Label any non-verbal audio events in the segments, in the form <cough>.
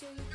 to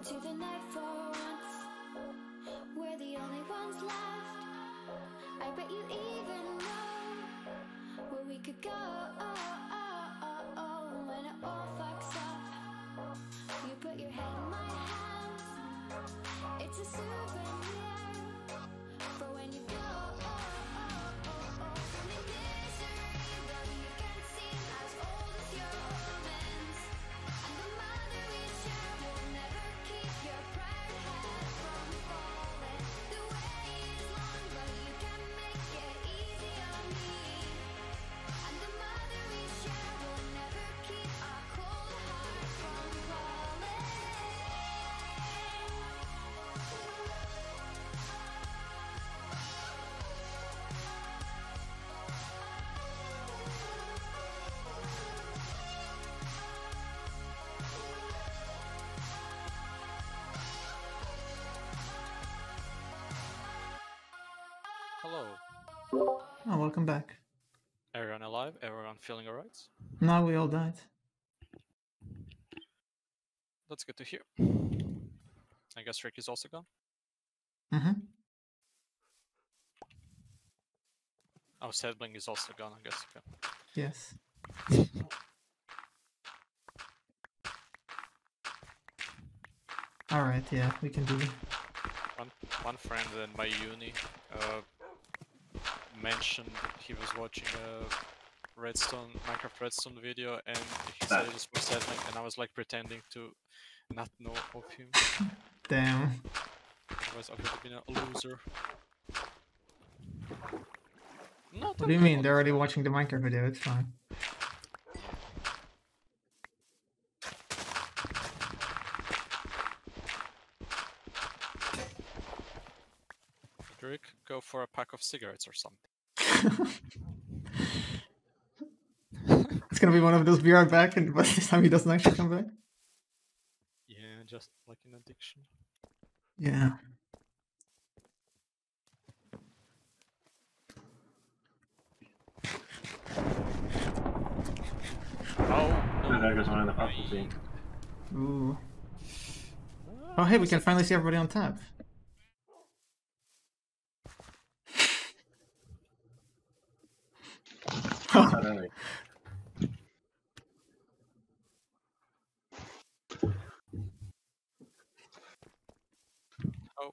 Into the night for once, we're the only ones left. I bet you even know where we could go when it all fucks up. You put your head in my hands. It's a souvenir Oh, welcome back. Everyone alive? Everyone feeling alright? Now we all died. That's good to hear. I guess Rick is also gone. Mm-hmm. Oh, SethBling is also gone, I guess. Okay. Yes. All right. Yeah, we can do. One, one friend in my uni uh, mentioned he was watching a Redstone, Minecraft Redstone video and he said it was for SethBling and I was like pretending to not know of him. Damn. Otherwise I would have been a loser. Not What do you mean? They're already watching the Minecraft video. It's fine. Rick, go for a pack of cigarettes or something. <laughs> It's gonna be one of those be right back, and but this time he doesn't actually come back. Yeah, just like an addiction. Yeah. Oh, And there goes one in the purple team. Ooh. Ah, oh, hey, we can finally see everybody on tab. Not really.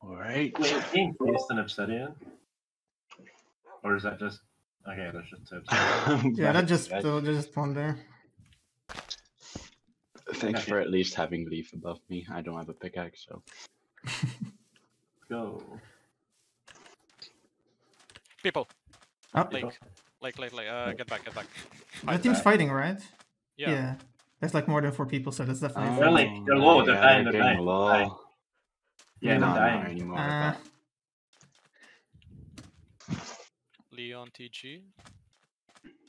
Alright. Wait, is being placed in obsidian? Or is that just okay? That's just two obsidian. <laughs> Yeah, that just uh, there's just one there. Thanks for at least having leaf above me. I don't have a pickaxe, so. Go. People! Oh, Lake. Lake, Lake, Lake. Uh, get back, get back. the team's fighting, right? Yeah. yeah. There's like more than four people, so that's definitely. They're like- they're low, they're dying, they're getting dying, low. dying. Yeah, they're Not dying. anymore. Uh, Leon TG.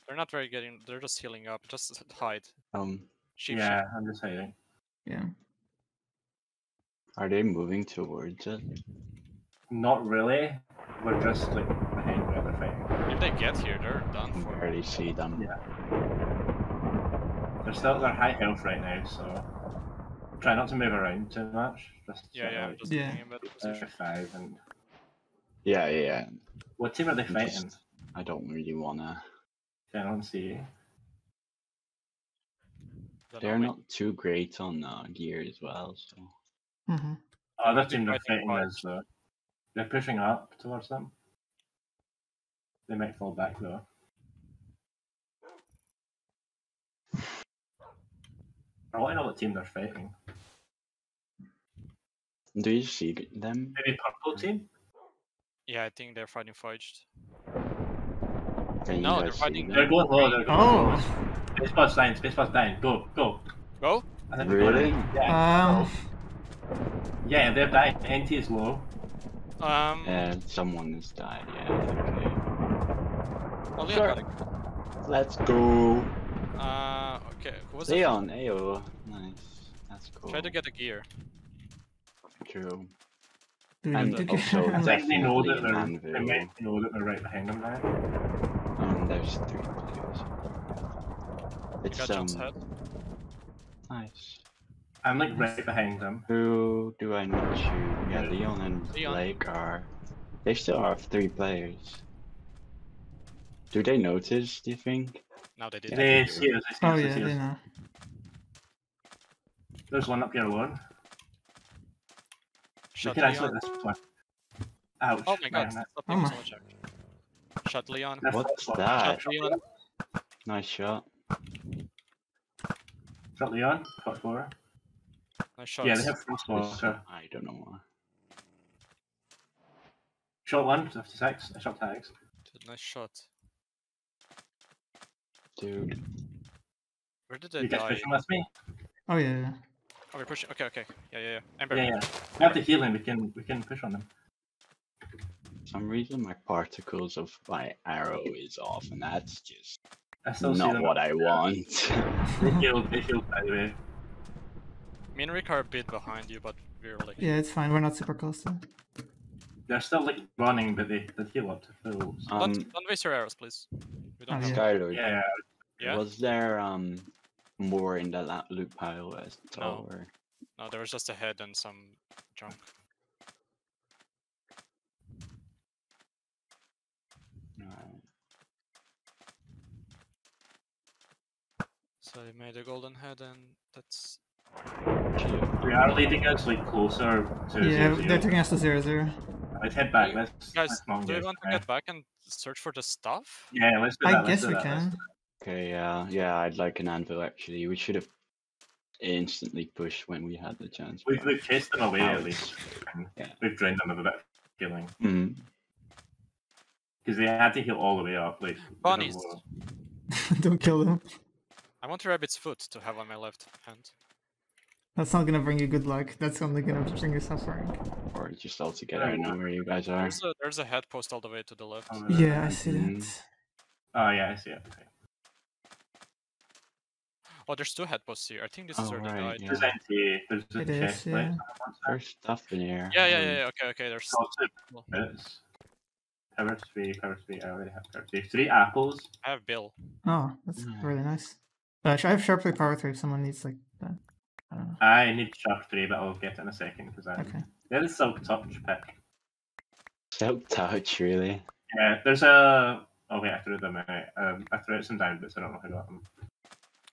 They're not very getting. They're just healing up. Just hide. Um, Sheep, Yeah, I'm just hiding. yeah. are they moving towards it? Not really. We're just like behind where they're fighting. Sheep. They get here, they're done can for. barely see them. Yeah. They're still they're high health right now, so try not to move around too much. Just Yeah, yeah. Just Yeah. looking in better uh, five and Yeah, yeah, yeah. what team are they I'm fighting? just- I don't really wanna. I don't see. Don't They're know, not too great on uh, gear as well, so. hmm Oh, other team they're fighting fighting is uh, they're pushing up towards them. They might fall back though. I want to know what team they're fighting. Do you see them? Maybe purple team? Yeah, I think they're fighting Fudged. Can you No, they're fighting- them? They're going low. They're going Oh. low. Space bar's dying. Space bar's dying. Go, go. Go? I think we're Really? going. Yeah. Um, yeah, they're dying. NT is low. Um, Yeah, someone has died. Yeah. Okay. well, Leon Sure. got it. Let's go. Uh, okay. Who was the Leon, Ayo. Nice. That's cool. Try to get a gear. True. do we And need also- get... I they know that Definitely they're. an they might know that they're right behind them now. Um, there's three players. It's um head. nice. I'm like right behind them. Who do I need to? Yeah, Yeah. Leon and Leon. Blake are. They still have three players. Do they notice? Do you think? Now they did. They do. see us. They see Oh us. Yeah, they know. There's one up here alone. Shot we can actually Leon. this one. Ouch. Oh my god, oh man, that- Oh taking my. so much damage. Shot Leon. What's one. that? Shot Leon. Nice shot. Shot Leon. Shot four. Nice shots. Yeah, they have frost This- I don't know why. Shot one. 56. I shot tags. Dude, nice shot. Dude. Where did they You guys die? pushing with me? Oh yeah, yeah. Oh, we're pushing. Okay, okay. Yeah, yeah, yeah. Ember. Yeah, yeah. We have the healing. We can we can push on them. some reason my particles of my arrow is off, and that's just I still not what I want. <laughs> They healed. They healed by the way. Me and Rick are a bit behind you, but we're like. Yeah, it's fine. We're not super close to. They're still like running, but they they heal up to full. so- Um, don't, don't waste your arrows, please. We don't Oh, have. yeah. Skylord, yeah, yeah. Yeah? was there um more in that la- loot pile as No. or No, there was just a head and some junk. Alright. So they made a golden head, and that's. Chill. They are leading us like closer to Yeah, zero, they're taking us to zero zero. Let's head back. Let's Guys, let's do we get- want to uh, get back and search for the stuff? Yeah, let's do I that. let's guess we that, let's can. Do Okay, yeah, yeah, I'd like an anvil actually. We should have instantly pushed when we had the chance. We've, but- we've chased them away at least. Yeah. We've drained them of a bit of healing. Because they had to heal all the way up. Like, with a Bunnies. <laughs> Don't kill them. I want a rabbit's foot to have on my left hand. That's not gonna bring you good luck. That's only gonna bring you suffering. Or just all together. I know where you guys are. There's a there's a head post all the way to the left. Oh, Yeah, I see Mhm. that. Oh, yeah, I see it. Okay. Oh, there's two head posts here. I think this is Oh, where they right, died. yeah. There's NT. There's a It is, chest plate. yeah. There's stuff in here. Yeah, yeah, um, yeah, yeah. Okay, okay. There's. Also, Well, bits. Power three, power three. I already have power three. Three apples. I have Bill. Oh, that's Yeah. really nice. Uh, I have sharply power three if someone needs like that. I. I need sharp three, but I'll get it in a second because I'm. Okay. There is silk touch pick. Silk touch, really. Yeah, there's a. Oh wait, I threw them out. Um, I threw out some down bits. I don't know who got them.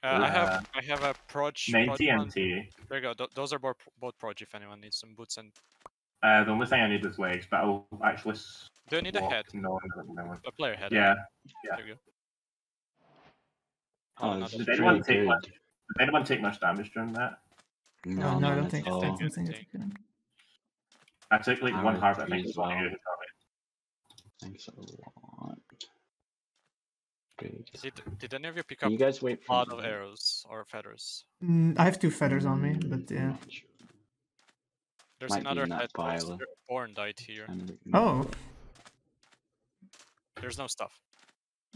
Uh, I have I have a proj. Ninety proj one. and There you go. Th- those are both both proj. If anyone needs some boots and. Uh, the only thing I need is legs, but I'll actually. Do you need a head? No, no, no, no. A player head. Yeah. There you go. Oh, Oh, this another is Did anyone really take good. much? Did anyone take much damage during that? No, Uh, no, I don't at think. I all. don't think Thing. I took like I one would heart. I think as it's one of well. you who got it. Thanks a lot. Good. Is it, did any of you pick up you guys wait a for lot of arrows or feathers? Mm, I have two feathers on me, but Mm, yeah. sure. There's Might another head pile. Born died here. Oh, There's no stuff.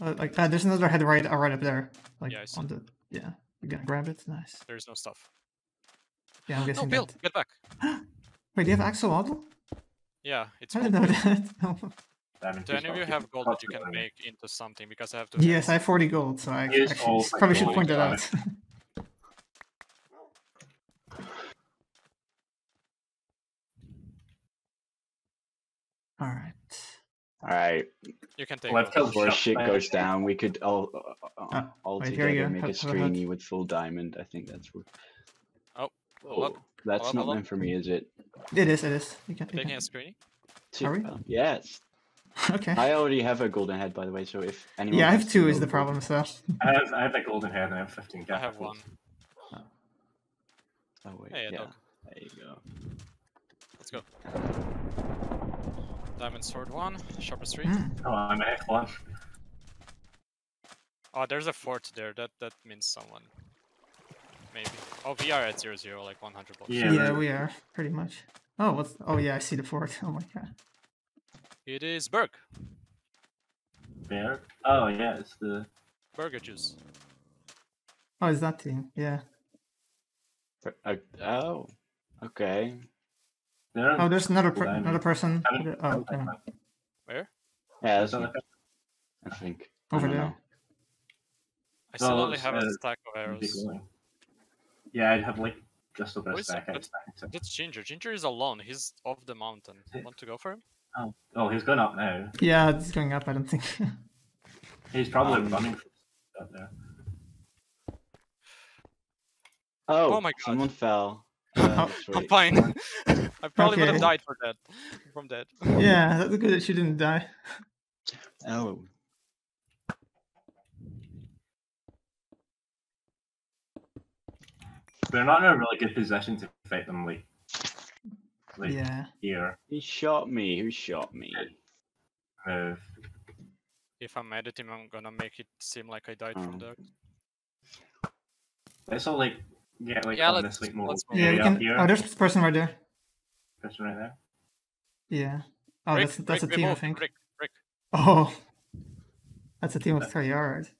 uh, like uh, there's another head right, uh, right up there. Like Yeah, I see. on the. Yeah, you gonna grab it? Nice. There's no stuff. Yeah, I'm No, guessing. Bill, that- get back. <gasps> Wait, do you have axolotl? Yeah, it's. I didn't know that. <laughs> Damage Do any of you have gold that you can make into something? Because I have to. yes, I have 40 gold, so I Use actually all my probably should point that out. <laughs> All right. All right. You can take. Well, I've Before shit goes down, we could all uh, uh, Ah, all wait, together go. make a Have- have a hug. screeny with full diamond. I think that's what. Oh, Oh, that's up, not hold meant for me, is it? It is. It is. You can. You Taking can. a screen. Are we? Super. Yes. <laughs> Okay. I already have a golden head, by the way. So if anyone. Yeah, I have two. Is the problem? So. I have, I have a golden head and I have 15 I gap have one. Oh wait. Hey, yeah. dog. There you go. Let's go. Diamond sword one. Sharpest three. Hmm. Oh, I'm a F1. Oh, there's a fort there. That that means someone. Maybe. Oh, we are at zero zero, like 100 blocks. Yeah, Yeah, we're- we are pretty much. Oh, what's? Oh yeah, I see the fort. Oh my god. It is Berg. Bear. Oh yeah, it's the Burger juice. Oh, is that team. Yeah. Uh, oh, okay. they're Oh, there's another per- another person. Oh, never mind. Where? Yeah, There's another- I think. Over don't there. know. I still No, only it's, have a uh, stack of arrows. Yeah, I'd have like just over Who a is stack. it? I'd stack it. That's Ginger. Ginger is alone. He's off the mountain. Want to go for him? Oh, oh, he's going up now. Yeah, it's going up. I don't think. <laughs> He's probably Um, running from up there. Oh, Oh my God. someone fell. <laughs> Uh, I'm fine. <laughs> I probably would have died for that. From that. yeah, that's good that she didn't die. Oh, We're not in a really good position to fight them like, like Yeah. here. he shot me. Who shot me? Move. If I'm editing, I'm gonna make it seem like I died from Oh. there. Let's all like get like Yeah, on let's- this like more Yeah, area you up can. here. Oh, there's a person right there. Person right there. Yeah. Oh, Rick, that's that's Rick, a team, I remove. think. Rick, Rick, Oh, that's a team of three. Treyarch.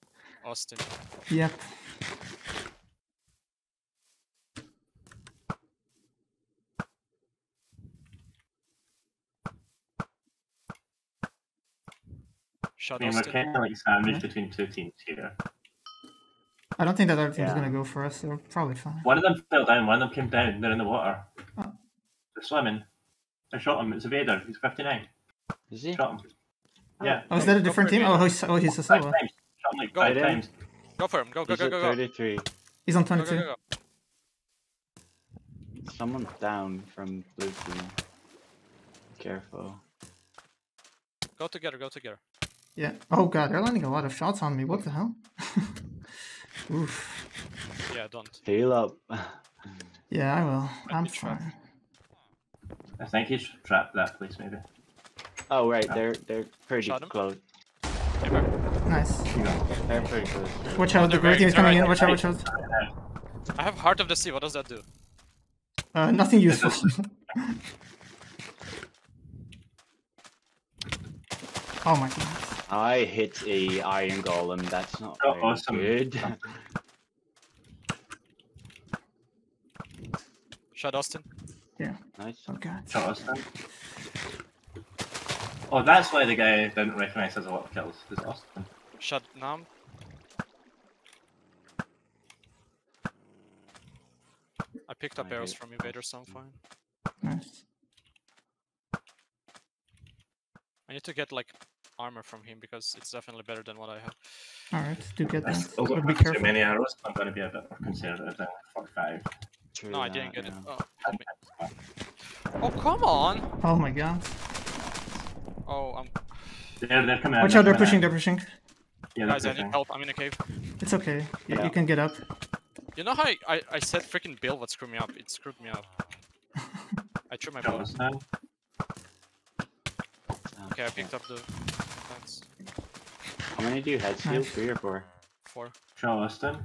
Austin. Yep. I Shot mean, we're Austin. kind of like sandwiched Yeah. Mm-hmm. between two teams here. I don't think that other team's Yeah. gonna go for us. They're probably fine. One of them fell down. One of them came down. They're in the water. Oh. They're swimming. I shot him. It's a Vader. He's 59. Is he? Shot him. Oh. Yeah. Oh, is that a different team? Oh, he's, oh, he's a solo. Shot him like Go five ahead. times. Go for him. Go, go, He's go, go, go. 33. He's on Go, go, 22. go, go. Someone's down from blue team. Careful. Go together, go together. Yeah. Oh god, they're landing a lot of shots on me. What the hell? <laughs> Oof. Yeah, don't. Heal up. Yeah, I will. I'm be trapped. fine. I think he's trapped that place maybe. Oh right, they're they're pretty Shot close. Never. Nice. They're pretty close. Watch out, the they're great team is they're coming in. Watch out, watch out. I have Heart of the Sea. What does that do? Uh, nothing useful. <laughs> oh my god. I hit a iron golem. That's not Oh, very awesome. good. <laughs> Shot Austin. Yeah. Nice. Oh god. Shot Austin. Oh, that's why the guy didn't recognize us a lot of kills. Because Austin. Shot Nam. I picked up I arrows from Invader, so I'm fine. Nice. I need to get like armor from him because it's definitely better than what I have. Alright, do get I that. still But be have too many arrows. I'm going to be a bit more conservative than like 45. True No, I didn't that, get it. yeah. Oh, help. Oh, come on! Oh my god. Oh, I'm They're, they're coming Watch out. out, they're pushing, out. they're pushing. Yeah, they're guys. I need help. I'm in a cave. It's okay. You, Yeah. you can get up. You know how I, I, I said freaking Bill would screw me up? It screwed me up. <laughs> I threw my Shot bow. Okay, I picked up the plants. How many do you head steal? Three or four? Four. Shot Austin.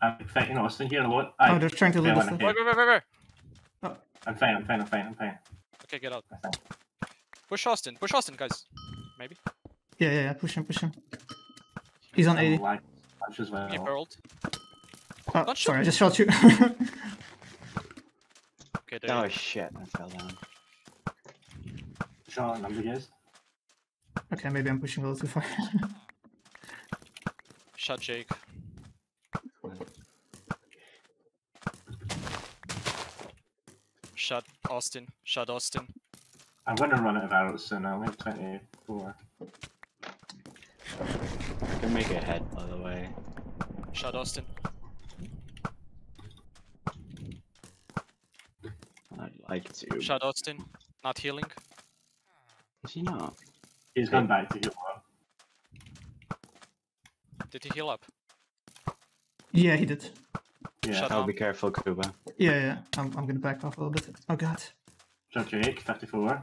I'm fighting Austin here alone. Oh, Aye, they're trying to lead fell us. in a up. cave. Wait, wait, wait, wait, wait. Oh. I'm fine, I'm fine, I'm fine, I'm fine. Okay, get out. I'm fine. Push Austin. Push Austin, guys. Maybe. Yeah, yeah, yeah. Push him, push him. He's on 80. lag punch as well. Keep her. Oh, Don't shoot sorry, I just shot you. <laughs> Okay, there Oh go. shit, I fell down. Shot number guys. okay, maybe I'm pushing a little too far. <laughs> Shot Jake. Shot Austin. Shot Austin. I'm going to run out of arrows soon. I only have 24. I can make a head, by the way. Shot Austin. I'd like to. Shot Austin. Not healing. Is he not? He's gone back to heal one. Did he heal up? yeah, he did. Yeah. Shut up. be careful, Kuba. Yeah, yeah. I'm, I'm gonna back off a little bit. Oh god. Shot Jake, 54.